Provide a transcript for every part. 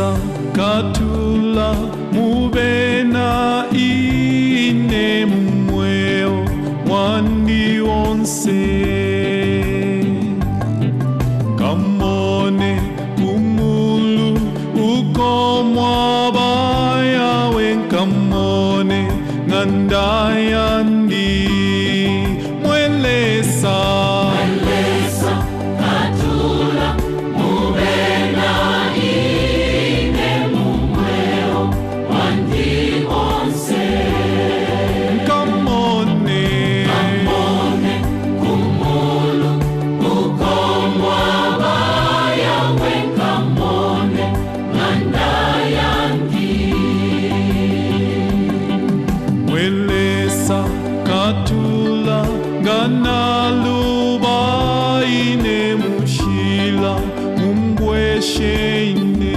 sakathula mube mubena ine mmweo wandi onse. Kamone umulu ukomwa bayawe kamone ngandayani Welesa katula ganaluba ine mushila umgwesheine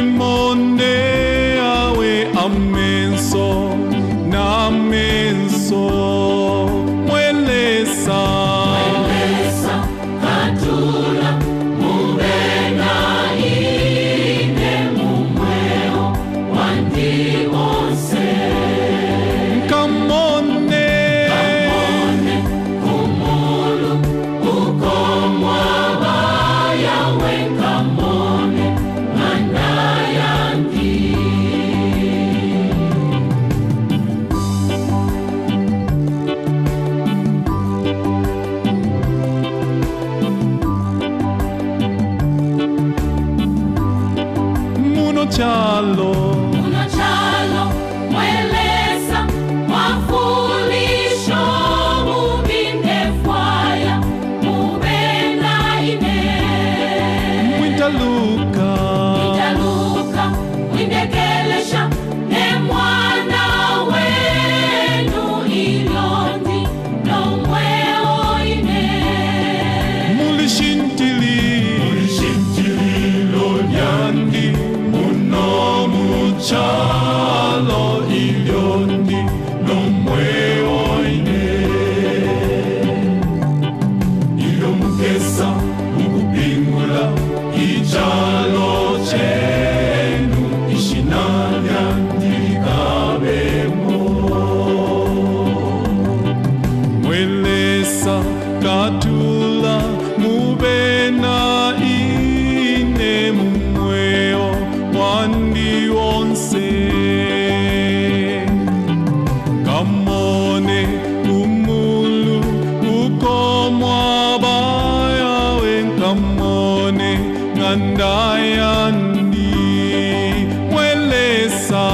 shalom. ngandayandi mwelesa.